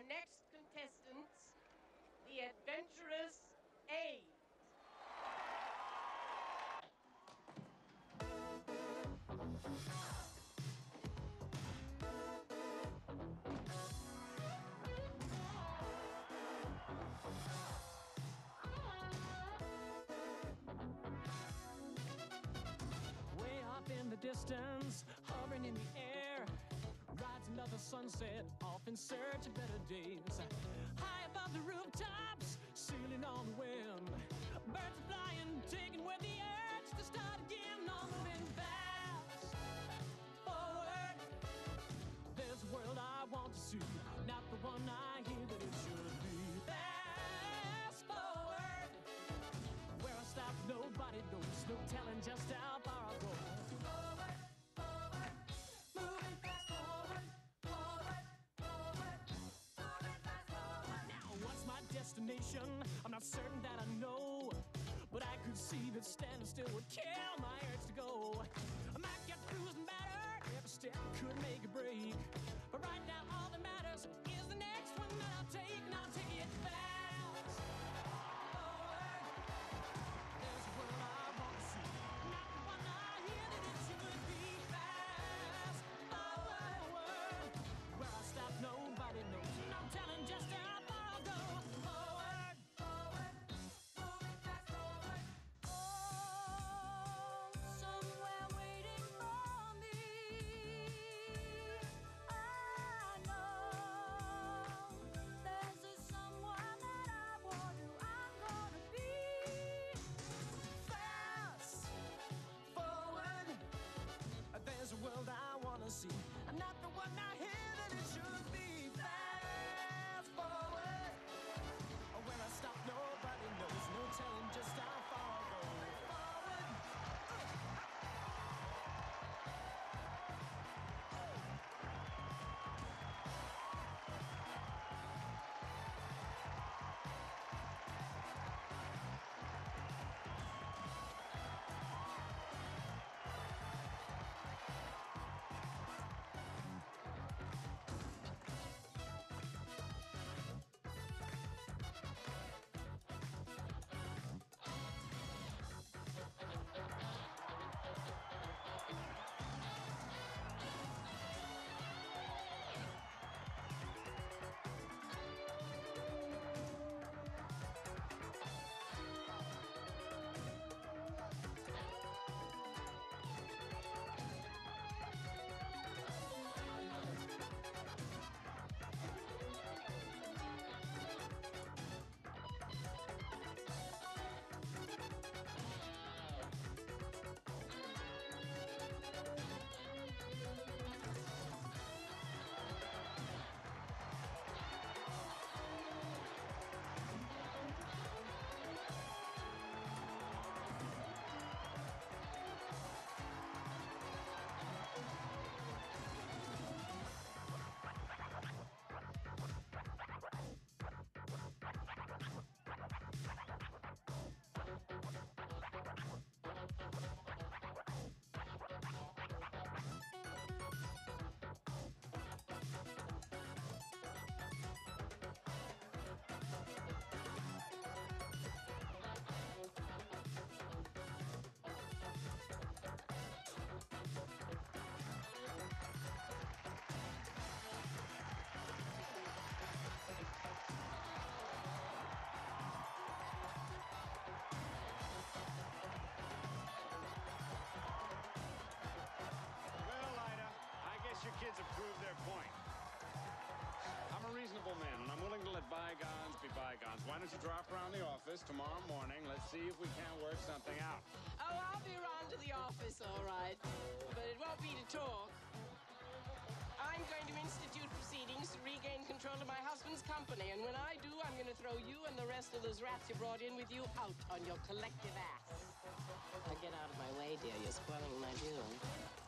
Our next contestants, the adventurous Eight. Way up in the distance, hovering in the air, another sunset off in search of better days. High above the rooftops, sailing on the wind, destination? I'm not certain that I know. But I could see that standing still would kill my urge to go. Kids have proved their point. I'm a reasonable man, and I'm willing to let bygones be bygones. Why don't you drop around the office tomorrow morning? Let's see if we can't work something out. Oh, I'll be around to the office, all right. But it won't be to talk. I'm going to institute proceedings to regain control of my husband's company. And when I do, I'm going to throw you and the rest of those rats you brought in with you out on your collective ass. Now get out of my way, dear. You're spoiling my view.